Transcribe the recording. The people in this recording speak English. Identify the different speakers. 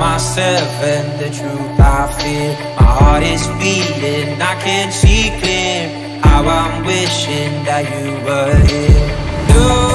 Speaker 1: myself and the truth I feel. My heart is beating, I can't see clear how I'm wishing that you were here.